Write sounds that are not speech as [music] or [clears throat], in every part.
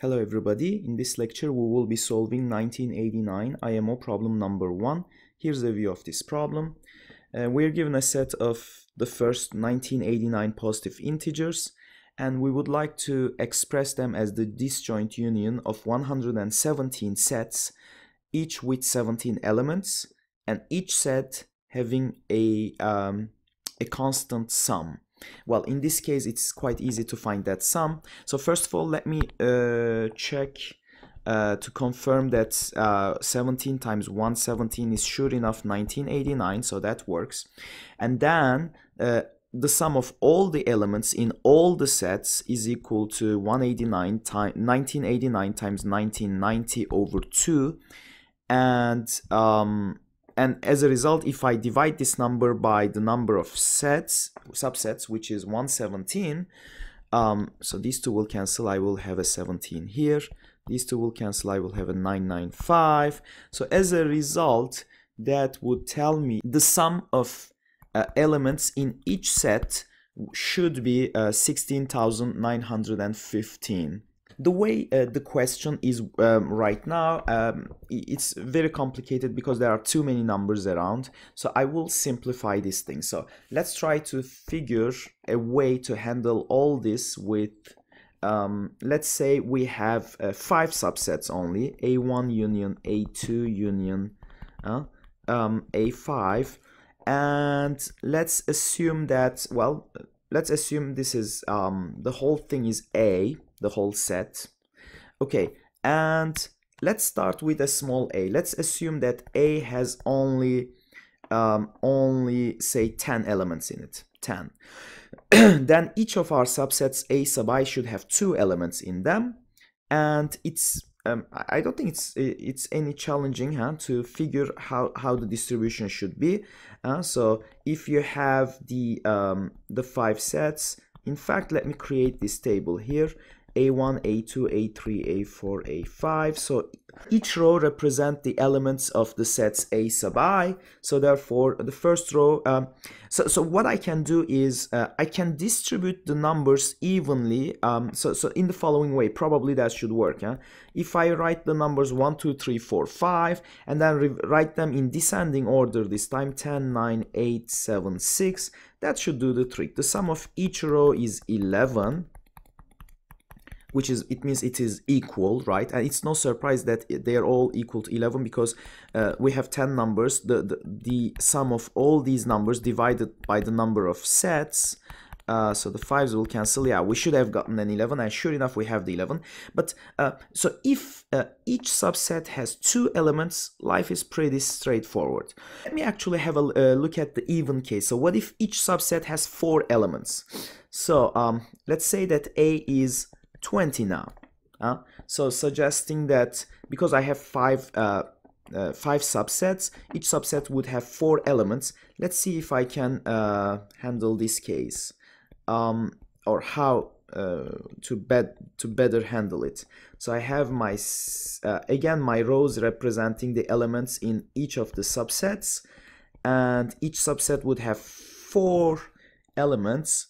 Hello everybody, in this lecture we will be solving 1989 IMO problem number 1. Here's a view of this problem. Uh, we're given a set of the first 1989 positive integers and we would like to express them as the disjoint union of 117 sets, each with 17 elements and each set having a, um, a constant sum. Well, in this case, it's quite easy to find that sum. So first of all, let me uh, check uh, to confirm that uh, 17 times 117 is sure enough 1989, so that works. And then uh, the sum of all the elements in all the sets is equal to 189 times 1989 times 1990 over 2. And um, and as a result if I divide this number by the number of sets subsets which is 117 um, so these two will cancel. I will have a 17 here. These two will cancel. I will have a 995 so as a result that would tell me the sum of uh, elements in each set should be uh, 16,915 the way uh, the question is um, right now, um, it's very complicated because there are too many numbers around. So I will simplify this thing. So let's try to figure a way to handle all this with, um, let's say we have uh, five subsets only, A1 union, A2 union, uh, um, A5. And let's assume that, well, let's assume this is, um, the whole thing is A the whole set. Okay, and let's start with a small a. Let's assume that a has only um, only say 10 elements in it, 10. [clears throat] then each of our subsets a sub i should have two elements in them and it's um, I don't think it's it's any challenging huh, to figure how, how the distribution should be. Uh, so if you have the um, the five sets, in fact, let me create this table here. A1, A2, A3, A4, A5. So each row represent the elements of the sets A sub i. So therefore, the first row, um, so, so what I can do is uh, I can distribute the numbers evenly. Um, so, so in the following way, probably that should work. If I write the numbers 1, 2, 3, 4, 5, and then write them in descending order this time, 10, 9, 8, 7, 6, that should do the trick. The sum of each row is 11 which is it means it is equal right? And it's no surprise that they are all equal to 11 because uh, we have 10 numbers. The, the, the sum of all these numbers divided by the number of sets uh, so the fives will cancel. Yeah we should have gotten an 11 and sure enough we have the 11 but uh, so if uh, each subset has two elements life is pretty straightforward. Let me actually have a uh, look at the even case. So what if each subset has four elements? So um, let's say that a is 20 now. Uh, so suggesting that because I have five uh, uh, five subsets, each subset would have four elements. Let's see if I can uh, handle this case um, or how uh, to bet to better handle it. So I have my uh, again my rows representing the elements in each of the subsets, and each subset would have four elements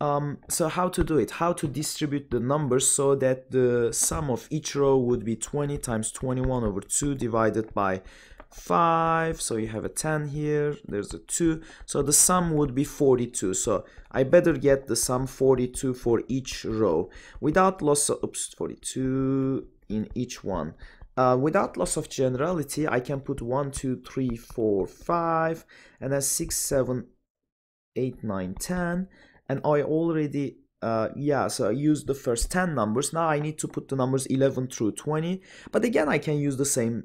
um, so how to do it? How to distribute the numbers so that the sum of each row would be 20 times 21 over 2 divided by 5. So you have a 10 here, there's a 2. So the sum would be 42. So I better get the sum 42 for each row without loss of, oops, 42 in each one. Uh, without loss of generality, I can put 1, 2, 3, 4, 5, and then 6, 7, 8, 9, 10 and I already uh, yeah so I used the first 10 numbers. Now I need to put the numbers 11 through 20 but again I can use the same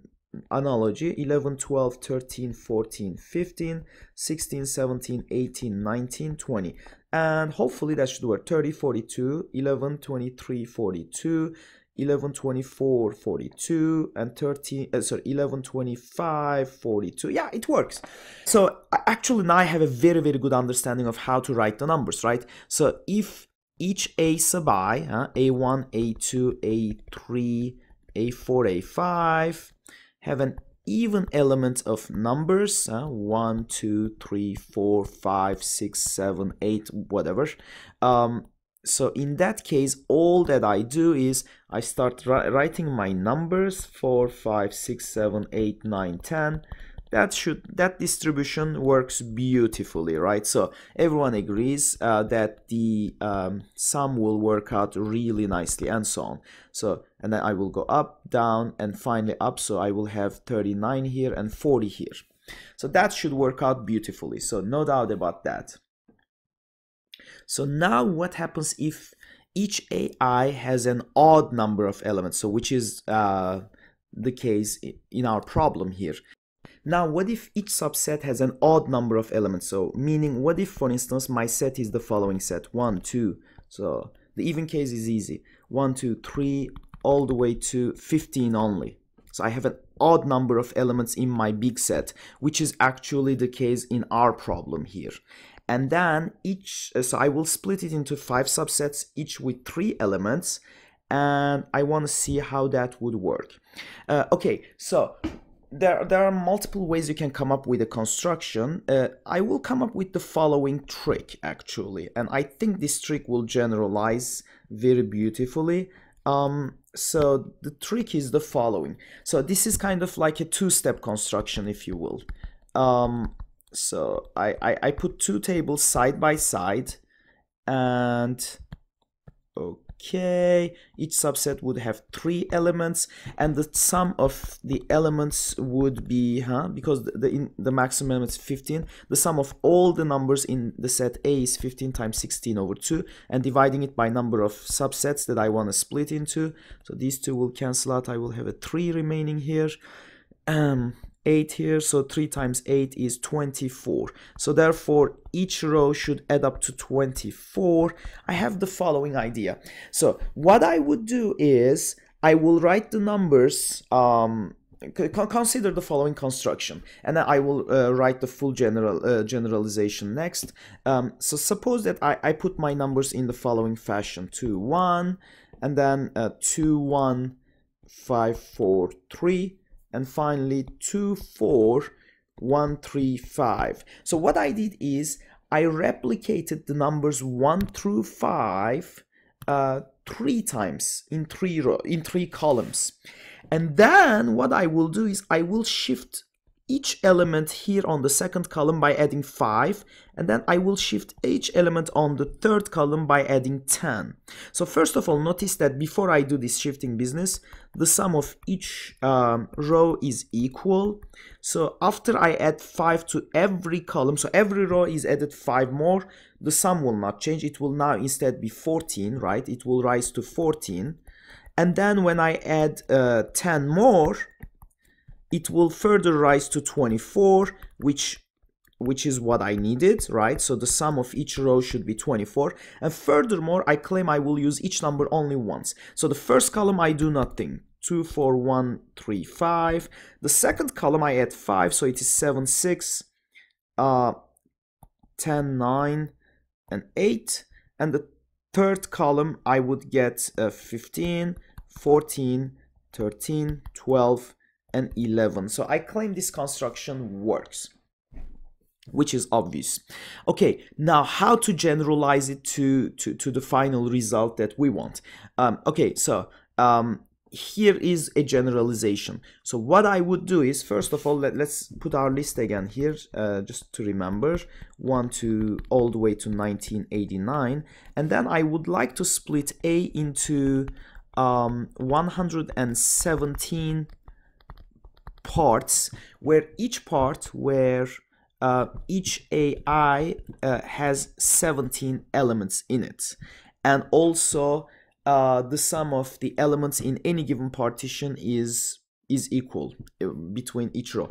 analogy. 11 12 13 14 15 16 17 18 19 20 and hopefully that should work. 30 42 11 23 42 11 24 42 and 13 uh, sorry 11 25 42 yeah it works. So actually now i have a very very good understanding of how to write the numbers right? So if each a sub i uh, a1 a2 a3 a4 a5 have an even element of numbers uh, 1 2 3 4 5 6 7 8 whatever um, so in that case all that I do is I start writing my numbers 4 5 6 7 8 9 10 that should that distribution works beautifully right? So everyone agrees uh, that the um, sum will work out really nicely and so on. So and then I will go up down and finally up. So I will have 39 here and 40 here. So that should work out beautifully. So no doubt about that so now what happens if each AI has an odd number of elements so which is uh, the case in our problem here now, what if each subset has an odd number of elements? So, meaning, what if, for instance, my set is the following set 1, 2. So, the even case is easy 1, 2, 3, all the way to 15 only. So, I have an odd number of elements in my big set, which is actually the case in our problem here. And then each, uh, so I will split it into five subsets, each with three elements, and I want to see how that would work. Uh, okay, so there, there are multiple ways you can come up with a construction. Uh, I will come up with the following trick actually, and I think this trick will generalize very beautifully. Um, so the trick is the following. So this is kind of like a two-step construction, if you will. Um, so I, I, I put two tables side by side, and okay okay each subset would have three elements and the sum of the elements would be huh because the the, the maximum is 15 the sum of all the numbers in the set a is 15 times 16 over 2 and dividing it by number of subsets that I want to split into. So these two will cancel out. I will have a 3 remaining here. Um 8 here so 3 times 8 is 24 so therefore each row should add up to 24 I have the following idea. So what I would do is I will write the numbers um, consider the following construction and then I will uh, write the full general uh, generalization next. Um, so suppose that I, I put my numbers in the following fashion 2 1 and then uh, 2 1 5 4 3 and finally 24135. So what I did is I replicated the numbers 1 through 5 uh, three times in three row, in three columns. And then what I will do is I will shift each element here on the second column by adding 5 and then I will shift each element on the third column by adding 10. So first of all notice that before I do this shifting business the sum of each um, row is equal. So after I add 5 to every column so every row is added 5 more the sum will not change it will now instead be 14 right it will rise to 14 and then when I add uh, 10 more it will further rise to 24 which which is what I needed, right? So the sum of each row should be 24. And furthermore, I claim I will use each number only once. So the first column, I do nothing. 2, 4, 1, 3, 5. The second column, I add 5, so it is 7, 6, uh, 10, 9, and 8. And the third column, I would get uh, 15, 14, 13, 12, and 11. So I claim this construction works which is obvious. Okay, now how to generalize it to, to, to the final result that we want. Um, okay, so um, here is a generalization. So what I would do is, first of all, let, us put our list again here, uh, just to remember, 1 to all the way to 1989. And then I would like to split A into um, 117 parts where each part where uh, each AI uh, has 17 elements in it and also uh, the sum of the elements in any given partition is is equal uh, between each row.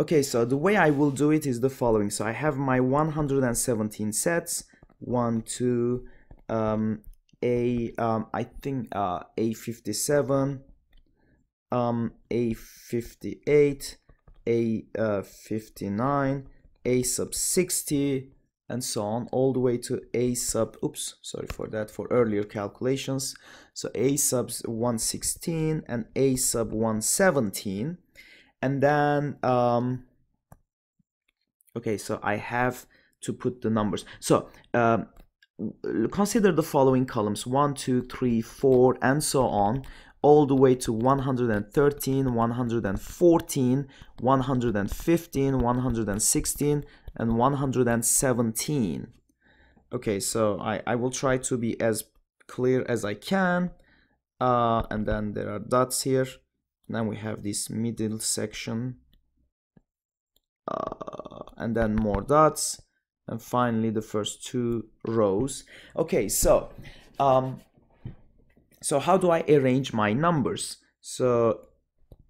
Okay, so the way I will do it is the following. So I have my 117 sets, one, two, um, a, um, I think uh, A57, um, A58, A59, A sub 60, and so on, all the way to A sub, oops, sorry for that, for earlier calculations. So A sub 116 and A sub 117. And then, um, okay, so I have to put the numbers. So um, consider the following columns 1 2 3 4 and so on all the way to 113 114 115 116 and 117 okay so I, I will try to be as clear as I can. Uh, and then there are dots here. Then we have this middle section. Uh, and then more dots. And finally the first two rows. Okay so um, so how do I arrange my numbers? So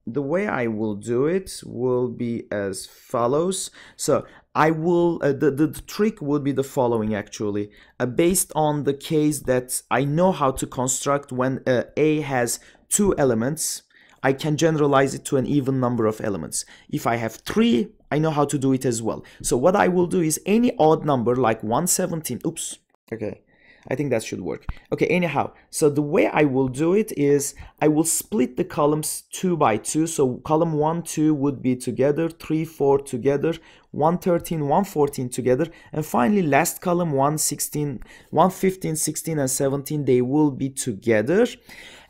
the way I will do it will be as follows. So I will uh, the, the, trick would be the following actually. Uh, based on the case that I know how to construct when uh, A has two elements I can generalize it to an even number of elements. If I have three I know how to do it as well. So what I will do is any odd number like 117, oops, okay, I think that should work. Okay, anyhow, so the way I will do it is I will split the columns two by two. So column one, two would be together, three, four together, 113, 114 together, and finally last column 116, 115, 16, and 17, they will be together.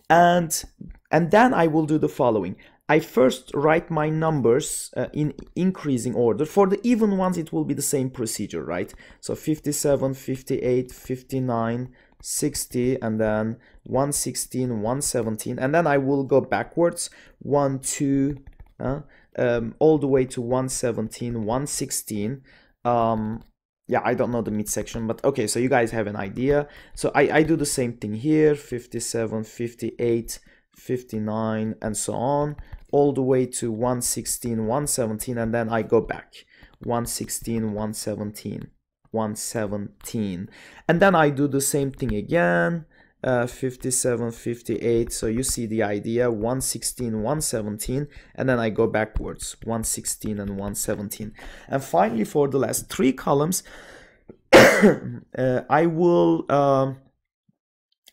And and then I will do the following. I first write my numbers uh, in increasing order. For the even ones, it will be the same procedure, right? So 57, 58, 59, 60, and then 116, 117. And then I will go backwards, 1, 2, uh, um, all the way to 117, 116. Um, yeah, I don't know the midsection, but okay, so you guys have an idea. So I, I do the same thing here, 57, 58, 59 and so on all the way to 116 117 and then I go back. 116 117 117 and then I do the same thing again uh, 57 58 so you see the idea 116 117 and then I go backwards 116 and 117 and finally for the last three columns [coughs] uh, I will uh,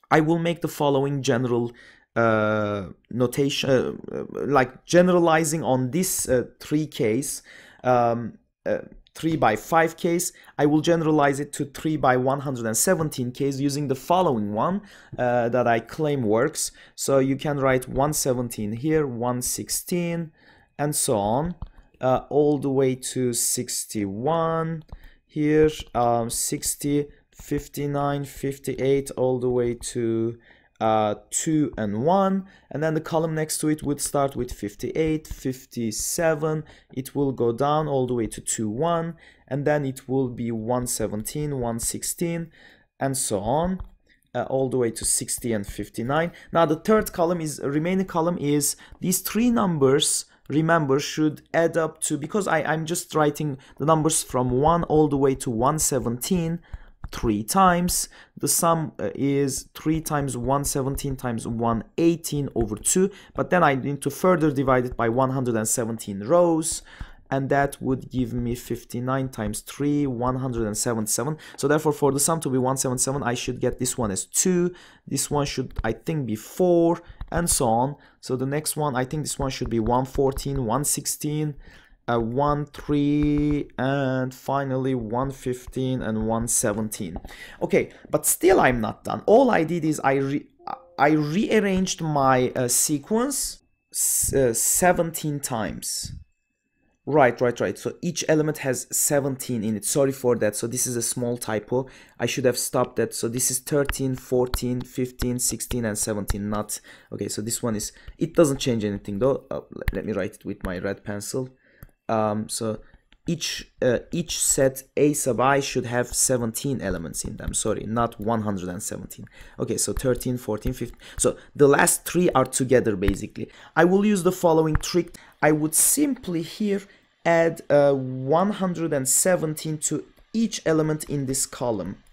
I will make the following general uh, notation, uh, like generalizing on this uh, three case, um, uh, 3 by 5 case, I will generalize it to 3 by 117 case using the following one uh, that I claim works. So you can write 117 here, 116, and so on, uh, all the way to 61 here, um, 60, 59, 58, all the way to uh, 2 and 1 and then the column next to it would start with 58 57 it will go down all the way to 2 1 and then it will be 117 116 and so on uh, all the way to 60 and 59 now the third column is remaining column is these three numbers remember should add up to because I, I'm just writing the numbers from 1 all the way to 117 three times. The sum uh, is 3 times 117 times 118 over 2, but then I need to further divide it by 117 rows, and that would give me 59 times 3, 177. So therefore, for the sum to be 177, I should get this one as 2, this one should, I think, be 4, and so on. So the next one, I think this one should be 114, 116, a 1 3 and finally 115 and 117 okay but still i'm not done. All i did is i re i rearranged my uh, sequence uh, 17 times. Right right right. So each element has 17 in it. Sorry for that. So this is a small typo. I should have stopped that. So this is 13 14 15 16 and 17 not okay so this one is it doesn't change anything though. Uh, let me write it with my red pencil um, so each uh, each set a sub i should have 17 elements in them. Sorry not 117 okay so 13 14 15 so the last three are together basically. I will use the following trick. I would simply here add uh, 117 to each element in this column.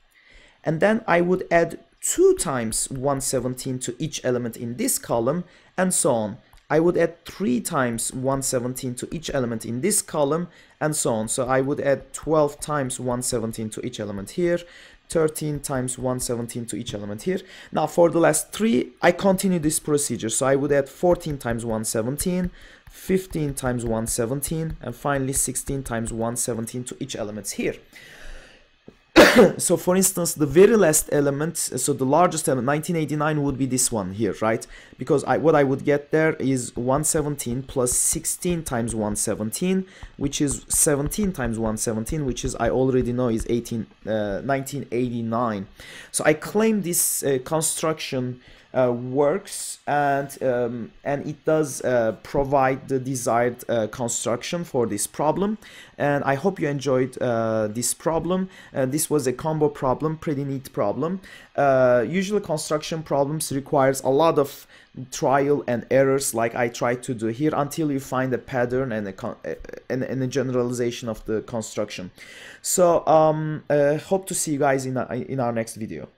And then i would add 2 times 117 to each element in this column and so on I would add 3 times 117 to each element in this column and so on. So I would add 12 times 117 to each element here, 13 times 117 to each element here. Now for the last three, I continue this procedure. So I would add 14 times 117, 15 times 117, and finally 16 times 117 to each element here. [coughs] so for instance the very last element so the largest element 1989 would be this one here right because I what I would get there is 117 plus 16 times 117 which is 17 times 117 which is I already know is 18 uh, 1989 so I claim this uh, construction uh, works and um, and it does uh, provide the desired uh, construction for this problem. And I hope you enjoyed uh, this problem. Uh, this was a combo problem pretty neat problem. Uh, usually construction problems requires a lot of trial and errors like I try to do here until you find a pattern and a, and, and a generalization of the construction. So um, hope to see you guys in, in our next video